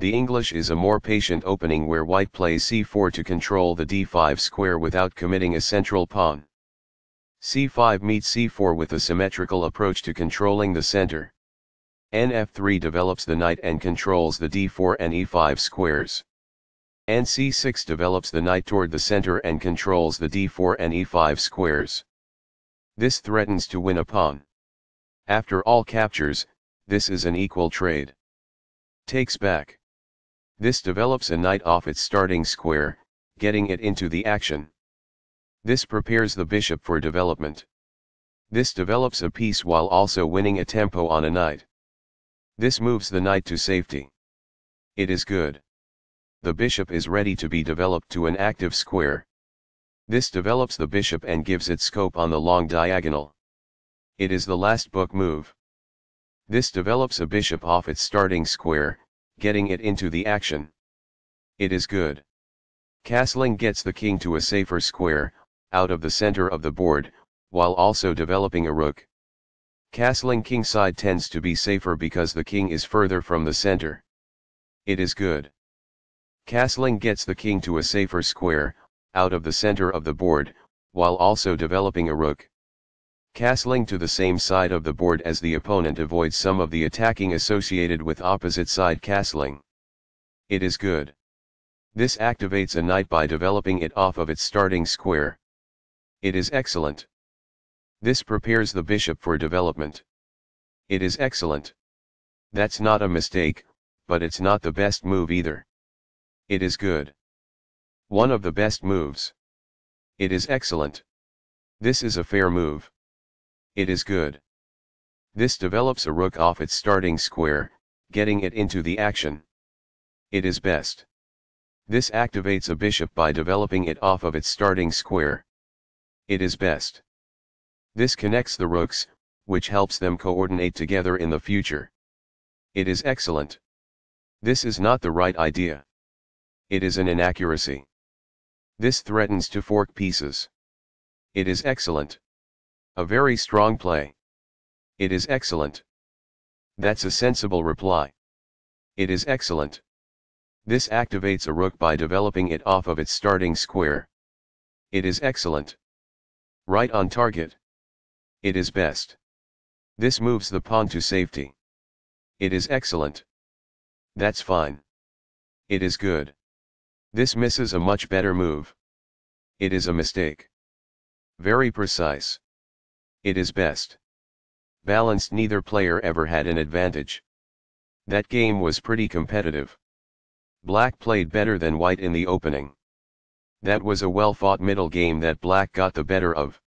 The English is a more patient opening where white plays c4 to control the d5 square without committing a central pawn. c5 meets c4 with a symmetrical approach to controlling the center. nf3 develops the knight and controls the d4 and e5 squares. nc6 develops the knight toward the center and controls the d4 and e5 squares. This threatens to win a pawn. After all captures, this is an equal trade. Takes back. This develops a knight off its starting square, getting it into the action. This prepares the bishop for development. This develops a piece while also winning a tempo on a knight. This moves the knight to safety. It is good. The bishop is ready to be developed to an active square. This develops the bishop and gives it scope on the long diagonal. It is the last book move. This develops a bishop off its starting square, getting it into the action. It is good. Castling gets the king to a safer square, out of the center of the board, while also developing a rook. Castling kingside tends to be safer because the king is further from the center. It is good. Castling gets the king to a safer square, out of the center of the board, while also developing a rook. Castling to the same side of the board as the opponent avoids some of the attacking associated with opposite side castling. It is good. This activates a knight by developing it off of its starting square. It is excellent. This prepares the bishop for development. It is excellent. That's not a mistake, but it's not the best move either. It is good. One of the best moves. It is excellent. This is a fair move. It is good. This develops a rook off its starting square, getting it into the action. It is best. This activates a bishop by developing it off of its starting square. It is best. This connects the rooks, which helps them coordinate together in the future. It is excellent. This is not the right idea. It is an inaccuracy. This threatens to fork pieces. It is excellent. A very strong play. It is excellent. That's a sensible reply. It is excellent. This activates a rook by developing it off of its starting square. It is excellent. Right on target. It is best. This moves the pawn to safety. It is excellent. That's fine. It is good. This misses a much better move. It is a mistake. Very precise. It is best. Balanced neither player ever had an advantage. That game was pretty competitive. Black played better than white in the opening. That was a well fought middle game that black got the better of.